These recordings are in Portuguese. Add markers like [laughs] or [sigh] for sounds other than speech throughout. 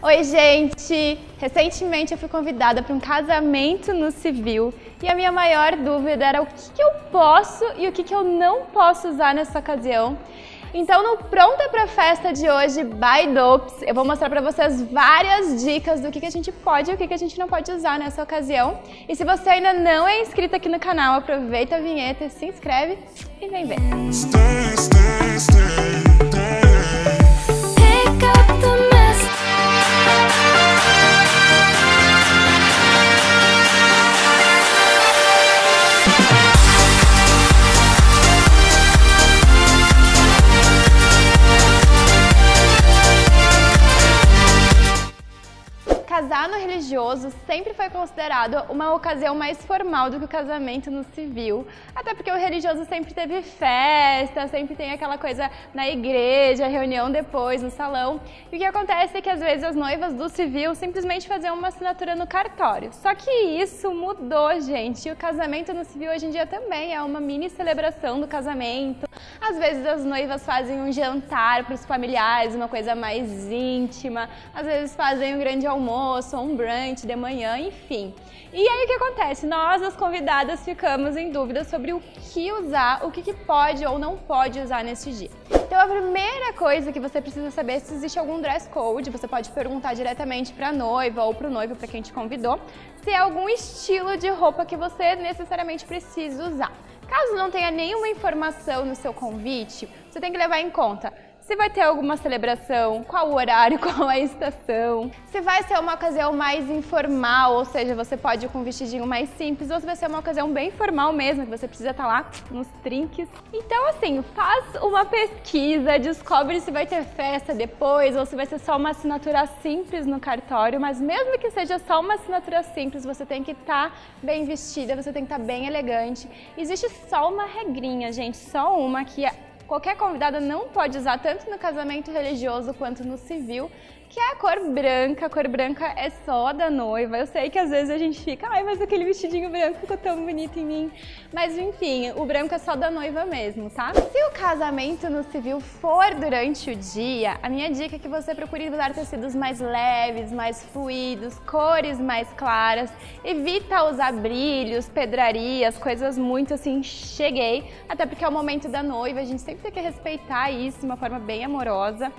Oi, gente! Recentemente eu fui convidada para um casamento no civil e a minha maior dúvida era o que, que eu posso e o que, que eu não posso usar nessa ocasião. Então, no Pronta para Festa de hoje, by Dopes, eu vou mostrar para vocês várias dicas do que, que a gente pode e o que, que a gente não pode usar nessa ocasião. E se você ainda não é inscrito aqui no canal, aproveita a vinheta, se inscreve e vem ver. Stay, stay, stay, sempre foi considerado uma ocasião mais formal do que o casamento no civil. Até porque o religioso sempre teve festa, sempre tem aquela coisa na igreja, reunião depois, no salão. E o que acontece é que às vezes as noivas do civil simplesmente faziam uma assinatura no cartório. Só que isso mudou, gente. E o casamento no civil hoje em dia também é uma mini celebração do casamento. Às vezes as noivas fazem um jantar para os familiares, uma coisa mais íntima. Às vezes fazem um grande almoço um brunch de manhã, enfim. E aí o que acontece? Nós, as convidadas, ficamos em dúvida sobre o que usar, o que, que pode ou não pode usar nesse dia. Então a primeira coisa que você precisa saber é se existe algum dress code, você pode perguntar diretamente para a noiva ou para o noivo, para quem te convidou, se é algum estilo de roupa que você necessariamente precisa usar. Caso não tenha nenhuma informação no seu convite, você tem que levar em conta se vai ter alguma celebração, qual o horário, [laughs] qual a estação, se vai ser uma ocasião mais informal, ou seja, você pode ir com um vestidinho mais simples, ou se vai ser uma ocasião bem formal mesmo, que você precisa estar tá lá nos trinques. Então, assim, faz uma pesquisa, descobre se vai ter festa depois, ou se vai ser só uma assinatura simples no cartório, mas mesmo que seja só uma assinatura simples, você tem que estar tá bem vestida, você tem que estar tá bem elegante. Existe só uma regrinha, gente, só uma que é qualquer convidada não pode usar tanto no casamento religioso quanto no civil, que é a cor branca. A cor branca é só da noiva. Eu sei que às vezes a gente fica, ai, mas aquele vestidinho branco ficou tão bonito em mim. Mas enfim, o branco é só da noiva mesmo, tá? Se o casamento no civil for durante o dia, a minha dica é que você procure usar tecidos mais leves, mais fluidos, cores mais claras. Evita usar brilhos, pedrarias, coisas muito assim, cheguei. Até porque é o momento da noiva, a gente sempre tem que respeitar isso de uma forma bem amorosa.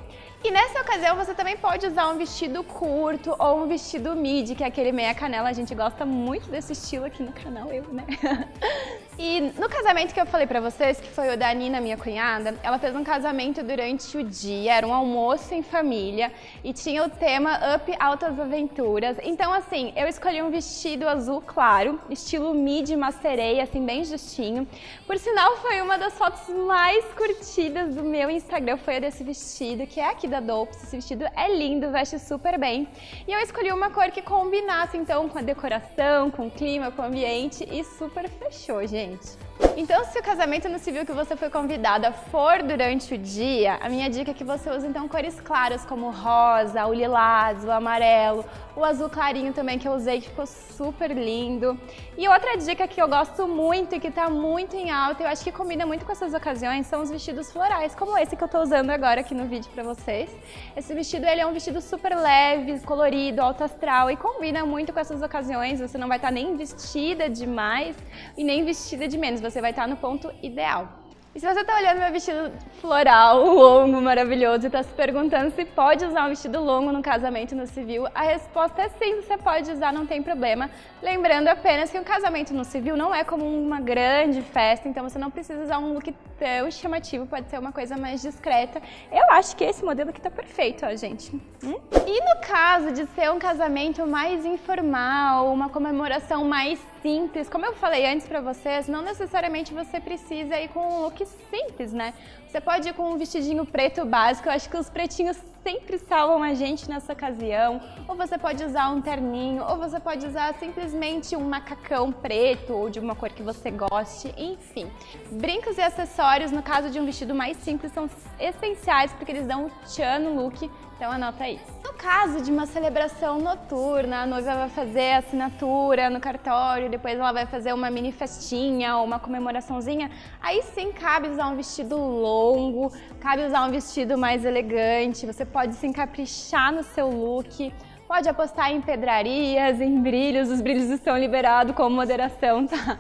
E nessa ocasião você também pode usar um vestido curto ou um vestido midi, que é aquele meia canela. A gente gosta muito desse estilo aqui no canal, eu, né? [laughs] E no casamento que eu falei pra vocês, que foi o da Nina, minha cunhada, ela fez um casamento durante o dia, era um almoço em família e tinha o tema Up Altas Aventuras. Então, assim, eu escolhi um vestido azul claro, estilo midi macerei, assim, bem justinho. Por sinal, foi uma das fotos mais curtidas do meu Instagram, foi a desse vestido, que é aqui da Dopes. Esse vestido é lindo, veste super bem. E eu escolhi uma cor que combinasse, então, com a decoração, com o clima, com o ambiente e super fechou, gente gente. Então, se o casamento no civil que você foi convidada for durante o dia, a minha dica é que você use então cores claras como o rosa, o lilás, o amarelo, o azul clarinho também que eu usei, que ficou super lindo. E outra dica que eu gosto muito e que tá muito em alta, eu acho que combina muito com essas ocasiões, são os vestidos florais, como esse que eu tô usando agora aqui no vídeo pra vocês. Esse vestido, ele é um vestido super leve, colorido, alto astral e combina muito com essas ocasiões, você não vai estar tá nem vestida demais e nem vestida de menos, você vai estar tá no ponto ideal. E se você está olhando meu vestido floral, longo, maravilhoso, e está se perguntando se pode usar um vestido longo no casamento no civil, a resposta é sim, você pode usar, não tem problema. Lembrando apenas que um casamento no civil não é como uma grande festa, então você não precisa usar um look tão chamativo, pode ser uma coisa mais discreta. Eu acho que esse modelo aqui tá perfeito, ó, gente. Hum? E no caso de ser um casamento mais informal, uma comemoração mais simples, como eu falei antes para vocês, não necessariamente você precisa ir com um look simples, né? Você pode ir com um vestidinho preto básico, eu acho que os pretinhos sempre salvam a gente nessa ocasião. Ou você pode usar um terninho, ou você pode usar simplesmente um macacão preto ou de uma cor que você goste, enfim. Brincos e acessórios, no caso de um vestido mais simples, são essenciais porque eles dão um tchan no look Então anota aí. No caso de uma celebração noturna, a noiva vai fazer assinatura no cartório, depois ela vai fazer uma mini festinha ou uma comemoraçãozinha, aí sim cabe usar um vestido longo, cabe usar um vestido mais elegante, você pode se encaprichar no seu look. Pode apostar em pedrarias, em brilhos, os brilhos estão liberados com moderação, tá?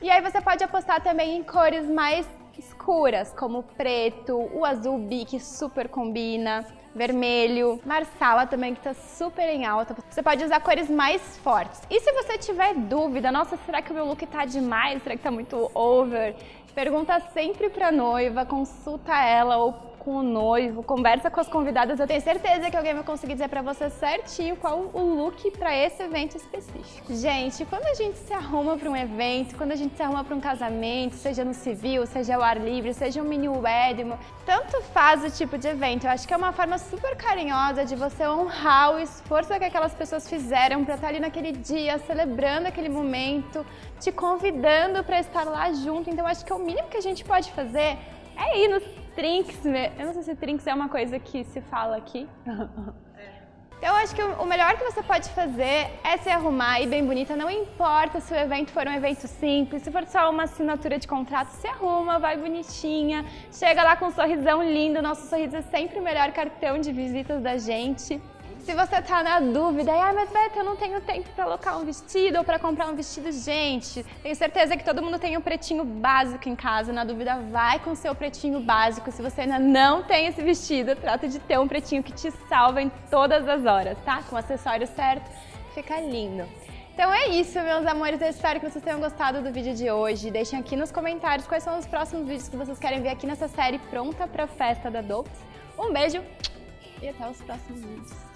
E aí você pode apostar também em cores mais escuras, como preto, o azul bi, que super combina, vermelho, marsala também, que tá super em alta. Você pode usar cores mais fortes. E se você tiver dúvida, nossa, será que o meu look tá demais? Será que tá muito over? Pergunta sempre pra noiva, consulta ela ou com o noivo, conversa com as convidadas. Eu tenho certeza que alguém vai conseguir dizer para você certinho qual o look para esse evento específico. Gente, quando a gente se arruma para um evento, quando a gente se arruma para um casamento, seja no civil, seja ao ar livre, seja um mini wedding, tanto faz o tipo de evento. Eu acho que é uma forma super carinhosa de você honrar o esforço que aquelas pessoas fizeram para estar ali naquele dia, celebrando aquele momento, te convidando para estar lá junto. Então, acho que o mínimo que a gente pode fazer é ir nos Trinks, eu não sei se trinks é uma coisa que se fala aqui. [laughs] Eu acho que o melhor que você pode fazer é se arrumar e bem bonita. Não importa se o evento for um evento simples, se for só uma assinatura de contrato, se arruma, vai bonitinha, chega lá com um sorrisão lindo. Nosso sorriso é sempre o melhor cartão de visitas da gente. Se você tá na dúvida, ah, mas Beto, eu não tenho tempo para alocar um vestido ou para comprar um vestido, gente, tenho certeza que todo mundo tem um pretinho básico em casa. Na dúvida, vai com seu pretinho básico. Se você ainda não tem esse vestido, trata de ter um pretinho que te salva em todas as horas, tá? Com o acessório certo, fica lindo. Então é isso, meus amores. Eu espero que vocês tenham gostado do vídeo de hoje. Deixem aqui nos comentários quais são os próximos vídeos que vocês querem ver aqui nessa série pronta para a festa da Dops. Um beijo e até os próximos vídeos.